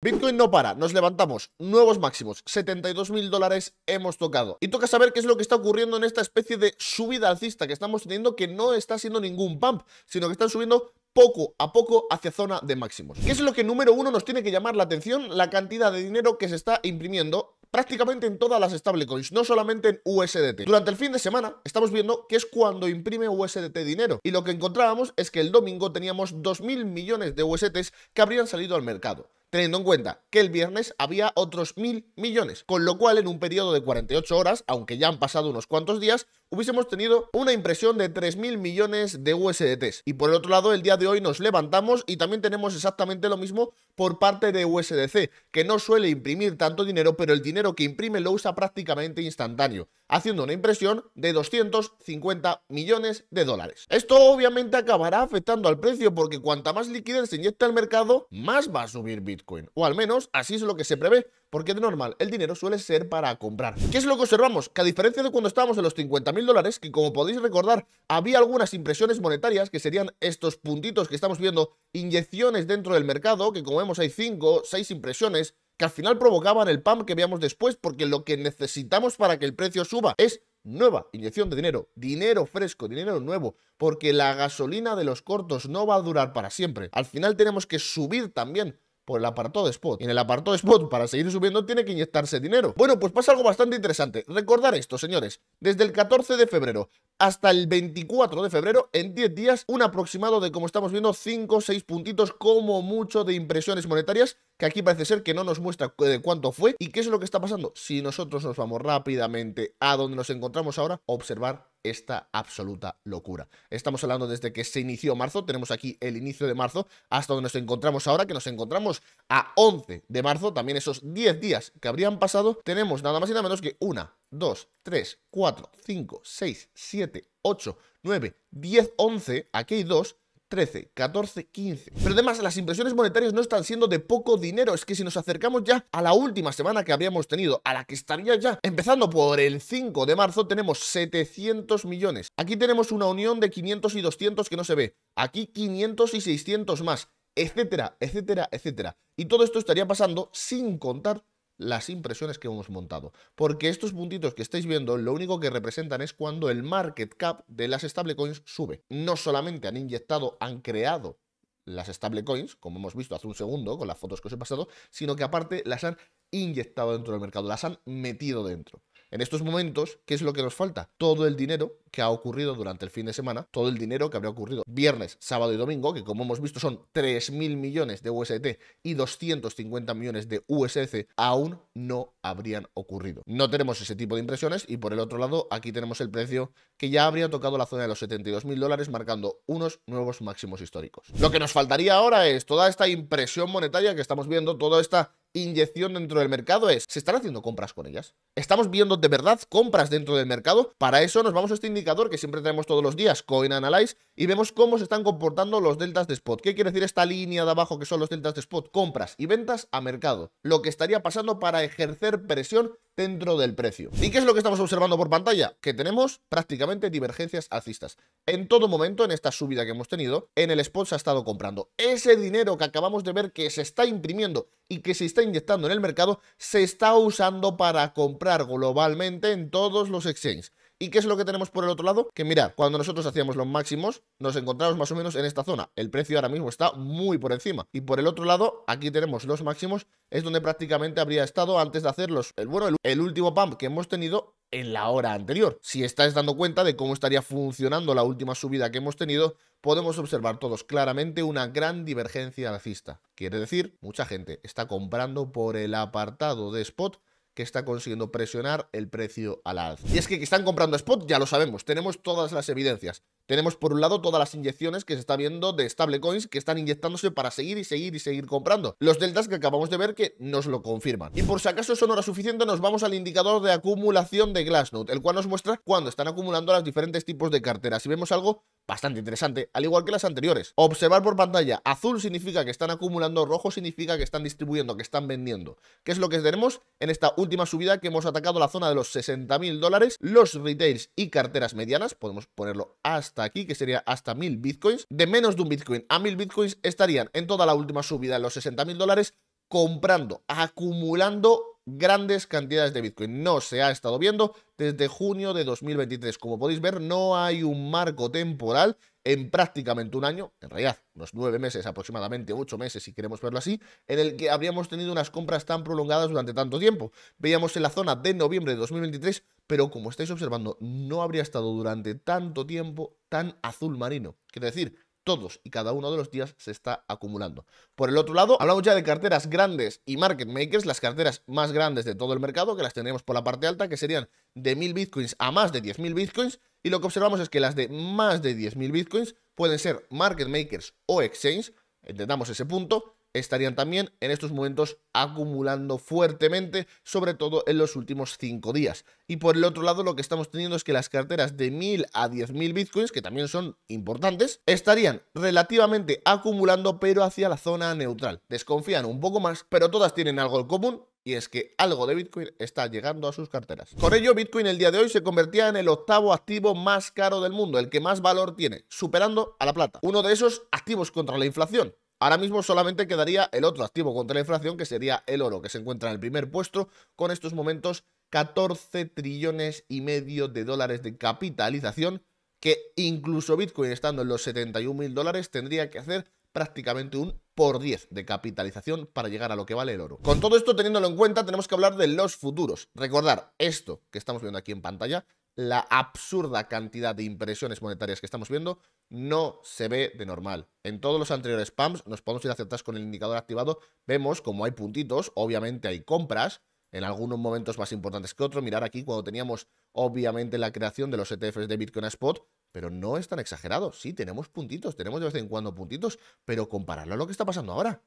Bitcoin no para, nos levantamos, nuevos máximos, 72 mil dólares hemos tocado. Y toca saber qué es lo que está ocurriendo en esta especie de subida alcista que estamos teniendo, que no está siendo ningún pump, sino que están subiendo poco a poco hacia zona de máximos. ¿Qué es lo que número uno nos tiene que llamar la atención? La cantidad de dinero que se está imprimiendo prácticamente en todas las stablecoins, no solamente en USDT. Durante el fin de semana estamos viendo que es cuando imprime USDT dinero y lo que encontrábamos es que el domingo teníamos 2.000 millones de USDTs que habrían salido al mercado teniendo en cuenta que el viernes había otros mil millones, con lo cual en un periodo de 48 horas, aunque ya han pasado unos cuantos días, hubiésemos tenido una impresión de 3.000 millones de USDTs. Y por el otro lado, el día de hoy nos levantamos y también tenemos exactamente lo mismo por parte de USDC, que no suele imprimir tanto dinero, pero el dinero que imprime lo usa prácticamente instantáneo, haciendo una impresión de 250 millones de dólares. Esto obviamente acabará afectando al precio porque cuanta más liquidez se inyecta al mercado, más va a subir Bitcoin. O al menos así es lo que se prevé porque de normal el dinero suele ser para comprar. ¿Qué es lo que observamos? Que a diferencia de cuando estábamos en los 50 mil dólares, que como podéis recordar, había algunas impresiones monetarias, que serían estos puntitos que estamos viendo, inyecciones dentro del mercado, que como vemos hay 5, 6 impresiones, que al final provocaban el pump que veamos después, porque lo que necesitamos para que el precio suba es nueva inyección de dinero, dinero fresco, dinero nuevo, porque la gasolina de los cortos no va a durar para siempre. Al final tenemos que subir también por el apartado de spot. Y en el apartado de spot, para seguir subiendo, tiene que inyectarse dinero. Bueno, pues pasa algo bastante interesante. Recordar esto, señores. Desde el 14 de febrero hasta el 24 de febrero, en 10 días, un aproximado de, como estamos viendo, 5 o 6 puntitos como mucho de impresiones monetarias, que aquí parece ser que no nos muestra de cuánto fue. ¿Y qué es lo que está pasando? Si nosotros nos vamos rápidamente a donde nos encontramos ahora, observar esta absoluta locura. Estamos hablando desde que se inició marzo, tenemos aquí el inicio de marzo, hasta donde nos encontramos ahora, que nos encontramos a 11 de marzo, también esos 10 días que habrían pasado, tenemos nada más y nada menos que 1, 2, 3, 4, 5, 6, 7, 8, 9, 10, 11, aquí hay 2, 13, 14, 15. Pero además las impresiones monetarias no están siendo de poco dinero, es que si nos acercamos ya a la última semana que habíamos tenido, a la que estaría ya, empezando por el 5 de marzo, tenemos 700 millones. Aquí tenemos una unión de 500 y 200 que no se ve. Aquí 500 y 600 más, etcétera, etcétera, etcétera. Y todo esto estaría pasando sin contar las impresiones que hemos montado. Porque estos puntitos que estáis viendo lo único que representan es cuando el market cap de las stablecoins sube. No solamente han inyectado, han creado las stablecoins, como hemos visto hace un segundo con las fotos que os he pasado, sino que aparte las han inyectado dentro del mercado, las han metido dentro. En estos momentos, ¿qué es lo que nos falta? Todo el dinero que ha ocurrido durante el fin de semana, todo el dinero que habría ocurrido viernes, sábado y domingo, que como hemos visto son 3.000 millones de USDT y 250 millones de USDC, aún no habrían ocurrido. No tenemos ese tipo de impresiones y por el otro lado, aquí tenemos el precio que ya habría tocado la zona de los 72.000 dólares, marcando unos nuevos máximos históricos. Lo que nos faltaría ahora es toda esta impresión monetaria que estamos viendo, toda esta inyección dentro del mercado es, ¿se están haciendo compras con ellas? ¿Estamos viendo de verdad compras dentro del mercado? Para eso nos vamos a este indicador que siempre tenemos todos los días, Coin Analyze, y vemos cómo se están comportando los deltas de spot. ¿Qué quiere decir esta línea de abajo que son los deltas de spot? Compras y ventas a mercado. Lo que estaría pasando para ejercer presión dentro del precio. ¿Y qué es lo que estamos observando por pantalla? Que tenemos prácticamente divergencias alcistas. En todo momento, en esta subida que hemos tenido, en el spot se ha estado comprando. Ese dinero que acabamos de ver que se está imprimiendo y que se está inyectando en el mercado, se está usando para comprar globalmente en todos los exchanges. ¿Y qué es lo que tenemos por el otro lado? Que mirad, cuando nosotros hacíamos los máximos, nos encontramos más o menos en esta zona. El precio ahora mismo está muy por encima. Y por el otro lado, aquí tenemos los máximos, es donde prácticamente habría estado antes de hacer los, el, bueno, el, último pump que hemos tenido en la hora anterior. Si estáis dando cuenta de cómo estaría funcionando la última subida que hemos tenido, podemos observar todos claramente una gran divergencia alcista. Quiere decir, mucha gente está comprando por el apartado de spot que está consiguiendo presionar el precio al alza. Y es que, están comprando spot, ya lo sabemos, tenemos todas las evidencias. Tenemos por un lado todas las inyecciones que se está viendo de stablecoins que están inyectándose para seguir y seguir y seguir comprando. Los deltas que acabamos de ver que nos lo confirman. Y por si acaso eso no era suficiente, nos vamos al indicador de acumulación de Glassnode, el cual nos muestra cuándo están acumulando los diferentes tipos de carteras. Y vemos algo bastante interesante, al igual que las anteriores. Observar por pantalla, azul significa que están acumulando, rojo significa que están distribuyendo, que están vendiendo. ¿Qué es lo que tenemos en esta última subida que hemos atacado la zona de los 60 mil dólares? Los retails y carteras medianas, podemos ponerlo hasta aquí, que sería hasta 1000 bitcoins. De menos de un bitcoin a 1000 bitcoins estarían en toda la última subida en los 60 mil dólares comprando, acumulando grandes cantidades de Bitcoin. No se ha estado viendo desde junio de 2023. Como podéis ver, no hay un marco temporal en prácticamente un año, en realidad unos nueve meses aproximadamente, ocho meses si queremos verlo así, en el que habríamos tenido unas compras tan prolongadas durante tanto tiempo. Veíamos en la zona de noviembre de 2023, pero como estáis observando, no habría estado durante tanto tiempo tan azul marino. Quiere decir, todos y cada uno de los días se está acumulando. Por el otro lado, hablamos ya de carteras grandes y market makers, las carteras más grandes de todo el mercado, que las tenemos por la parte alta, que serían de 1000 bitcoins a más de 10.000 bitcoins, y lo que observamos es que las de más de 10.000 bitcoins pueden ser market makers o exchange, entendamos ese punto, estarían también en estos momentos acumulando fuertemente, sobre todo en los últimos 5 días. Y por el otro lado, lo que estamos teniendo es que las carteras de 1000 a 10.000 bitcoins, que también son importantes, estarían relativamente acumulando, pero hacia la zona neutral. Desconfían un poco más, pero todas tienen algo en común, y es que algo de Bitcoin está llegando a sus carteras. Con ello, Bitcoin el día de hoy se convertía en el octavo activo más caro del mundo, el que más valor tiene, superando a la plata. Uno de esos activos contra la inflación. Ahora mismo solamente quedaría el otro activo contra la inflación, que sería el oro, que se encuentra en el primer puesto con estos momentos 14 trillones y medio de dólares de capitalización, que incluso Bitcoin estando en los 71 mil dólares tendría que hacer prácticamente un por 10 de capitalización para llegar a lo que vale el oro. Con todo esto teniéndolo en cuenta, tenemos que hablar de los futuros. Recordar esto que estamos viendo aquí en pantalla, la absurda cantidad de impresiones monetarias que estamos viendo no se ve de normal. En todos los anteriores PAMs nos podemos ir hacia con el indicador activado, vemos como hay puntitos, obviamente hay compras, en algunos momentos más importantes que otros. Mirar aquí cuando teníamos obviamente la creación de los ETFs de Bitcoin Spot, pero no es tan exagerado. Sí, tenemos puntitos, tenemos de vez en cuando puntitos, pero compararlo a lo que está pasando ahora.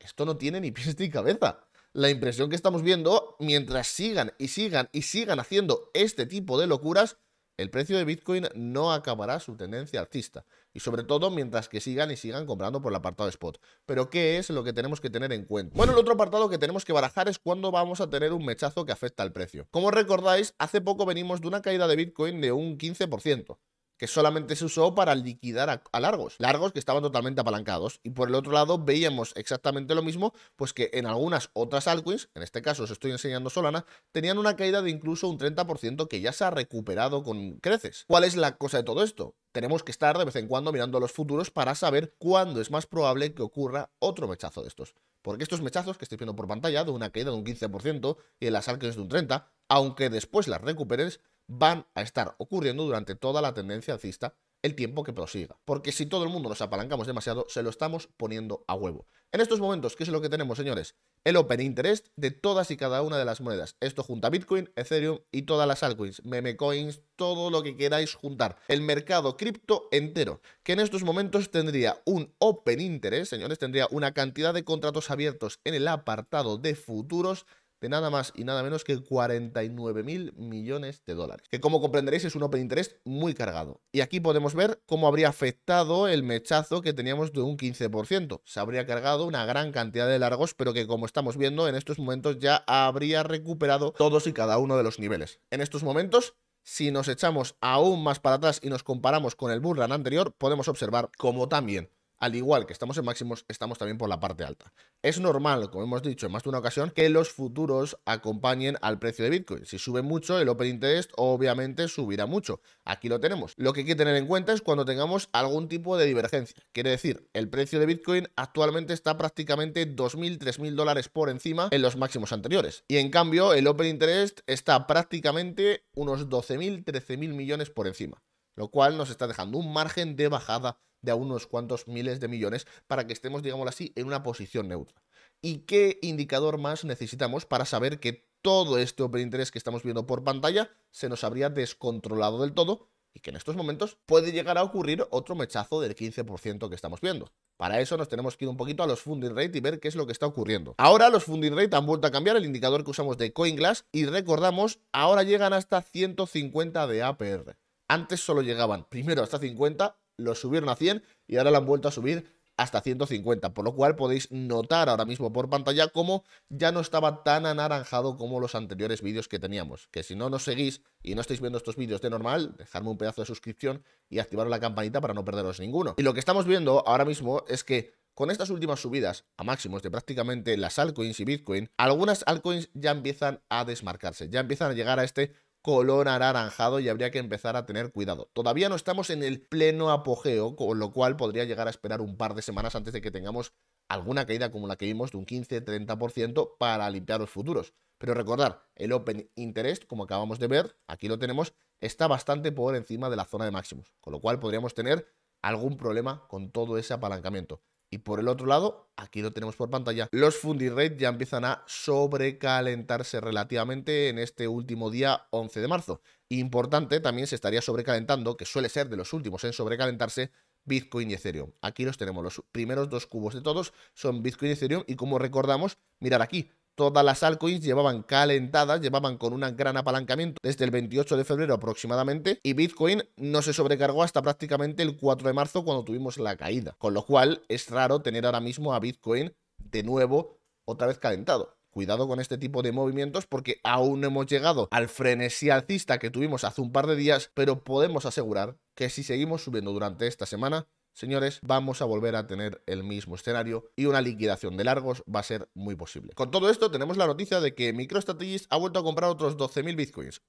Esto no tiene ni pies ni cabeza la impresión que estamos viendo, mientras sigan y sigan y sigan haciendo este tipo de locuras, el precio de Bitcoin no acabará su tendencia alcista. Y sobre todo mientras que sigan y sigan comprando por el apartado spot. Pero ¿qué es lo que tenemos que tener en cuenta? Bueno, el otro apartado que tenemos que barajar es cuándo vamos a tener un mechazo que afecta al precio. Como recordáis, hace poco venimos de una caída de Bitcoin de un 15% que solamente se usó para liquidar a, largos, largos que estaban totalmente apalancados. Y por el otro lado veíamos exactamente lo mismo, pues que en algunas otras altcoins, en este caso os estoy enseñando Solana, tenían una caída de incluso un 30% que ya se ha recuperado con creces. ¿Cuál es la cosa de todo esto? Tenemos que estar de vez en cuando mirando los futuros para saber cuándo es más probable que ocurra otro mechazo de estos. Porque estos mechazos que estoy viendo por pantalla, de una caída de un 15% y en las altcoins de un 30%, aunque después las recuperes, van a estar ocurriendo durante toda la tendencia alcista el tiempo que prosiga. Porque si todo el mundo nos apalancamos demasiado, se lo estamos poniendo a huevo. En estos momentos, ¿qué es lo que tenemos, señores? El Open Interest de todas y cada una de las monedas. Esto junta Bitcoin, Ethereum y todas las altcoins, meme coins, todo lo que queráis juntar. El mercado cripto entero, que en estos momentos tendría un Open Interest, señores, tendría una cantidad de contratos abiertos en el apartado de futuros de nada más y nada menos que 49 mil millones de dólares. Que como comprenderéis es un open interest muy cargado. Y aquí podemos ver cómo habría afectado el mechazo que teníamos de un 15%. Se habría cargado una gran cantidad de largos, pero que como estamos viendo en estos momentos ya habría recuperado todos y cada uno de los niveles. En estos momentos si nos echamos aún más para atrás y nos comparamos con el bullrun anterior, podemos observar cómo también al igual que estamos en máximos, estamos también por la parte alta. Es normal, como hemos dicho en más de una ocasión, que los futuros acompañen al precio de Bitcoin. Si sube mucho, el Open Interest obviamente subirá mucho. Aquí lo tenemos. Lo que hay que tener en cuenta es cuando tengamos algún tipo de divergencia. Quiere decir, el precio de Bitcoin actualmente está prácticamente 2.000, 3.000 dólares por encima en los máximos anteriores. Y en cambio, el Open Interest está prácticamente unos 12.000, 13.000 millones por encima. Lo cual nos está dejando un margen de bajada de a unos cuantos miles de millones para que estemos, digámoslo así, en una posición neutra. ¿Y qué indicador más necesitamos para saber que todo este open interest que estamos viendo por pantalla se nos habría descontrolado del todo y que en estos momentos puede llegar a ocurrir otro mechazo del 15% que estamos viendo? Para eso nos tenemos que ir un poquito a los funding rate y ver qué es lo que está ocurriendo. Ahora los funding rate han vuelto a cambiar el indicador que usamos de CoinGlass y recordamos, ahora llegan hasta 150 de APR. Antes solo llegaban primero hasta 50 lo subieron a 100 y ahora lo han vuelto a subir hasta 150, por lo cual podéis notar ahora mismo por pantalla cómo ya no estaba tan anaranjado como los anteriores vídeos que teníamos. Que si no nos seguís y no estáis viendo estos vídeos de normal, dejadme un pedazo de suscripción y activar la campanita para no perderos ninguno. Y lo que estamos viendo ahora mismo es que con estas últimas subidas a máximos de prácticamente las altcoins y Bitcoin, algunas altcoins ya empiezan a desmarcarse, ya empiezan a llegar a este color anaranjado y habría que empezar a tener cuidado. Todavía no estamos en el pleno apogeo, con lo cual podría llegar a esperar un par de semanas antes de que tengamos alguna caída como la que vimos de un 15-30% para limpiar los futuros. Pero recordar, el Open Interest, como acabamos de ver, aquí lo tenemos, está bastante por encima de la zona de máximos, con lo cual podríamos tener algún problema con todo ese apalancamiento. Y por el otro lado, aquí lo tenemos por pantalla, los funding rate ya empiezan a sobrecalentarse relativamente en este último día 11 de marzo. Importante, también se estaría sobrecalentando, que suele ser de los últimos en sobrecalentarse, Bitcoin y Ethereum. Aquí los tenemos, los primeros dos cubos de todos son Bitcoin y Ethereum y como recordamos, mirar aquí, todas las altcoins llevaban calentadas, llevaban con un gran apalancamiento desde el 28 de febrero aproximadamente y Bitcoin no se sobrecargó hasta prácticamente el 4 de marzo cuando tuvimos la caída. Con lo cual es raro tener ahora mismo a Bitcoin de nuevo otra vez calentado. Cuidado con este tipo de movimientos porque aún no hemos llegado al frenesí alcista que tuvimos hace un par de días, pero podemos asegurar que si seguimos subiendo durante esta semana, señores, vamos a volver a tener el mismo escenario y una liquidación de largos va a ser muy posible. Con todo esto tenemos la noticia de que MicroStrategies ha vuelto a comprar otros 12.000 bitcoins,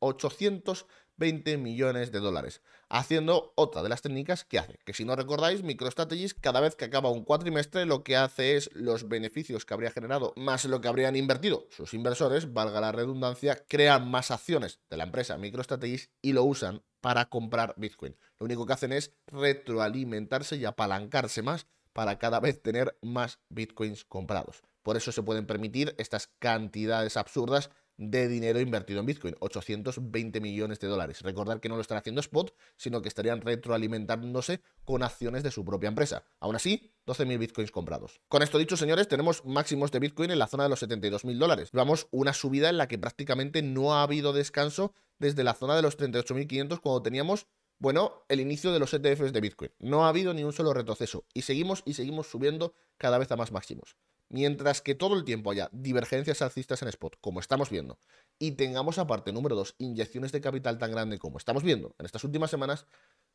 820 millones de dólares, haciendo otra de las técnicas que hace, que si no recordáis, MicroStrategies cada vez que acaba un cuatrimestre lo que hace es los beneficios que habría generado más lo que habrían invertido sus inversores, valga la redundancia, crean más acciones de la empresa MicroStrategies y lo usan para comprar Bitcoin. Lo único que hacen es retroalimentarse y apalancarse más para cada vez tener más Bitcoins comprados. Por eso se pueden permitir estas cantidades absurdas de dinero invertido en Bitcoin, 820 millones de dólares. Recordar que no lo están haciendo spot, sino que estarían retroalimentándose con acciones de su propia empresa. Aún así, 12.000 Bitcoins comprados. Con esto dicho, señores, tenemos máximos de Bitcoin en la zona de los 72.000 dólares. Vamos una subida en la que prácticamente no ha habido descanso desde la zona de los 38.500 cuando teníamos bueno, el inicio de los ETFs de Bitcoin. No ha habido ni un solo retroceso y seguimos y seguimos subiendo cada vez a más máximos. Mientras que todo el tiempo haya divergencias alcistas en spot, como estamos viendo, y tengamos aparte, número dos, inyecciones de capital tan grande como estamos viendo en estas últimas semanas,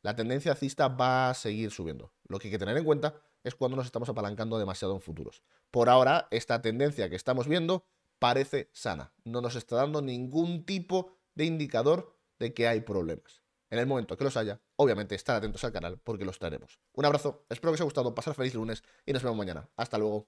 la tendencia alcista va a seguir subiendo. Lo que hay que tener en cuenta es cuando nos estamos apalancando demasiado en futuros. Por ahora, esta tendencia que estamos viendo parece sana. No nos está dando ningún tipo de indicador de que hay problemas. En el momento que los haya, obviamente estar atentos al canal porque los traeremos. Un abrazo, espero que os haya gustado, pasar feliz lunes y nos vemos mañana. Hasta luego.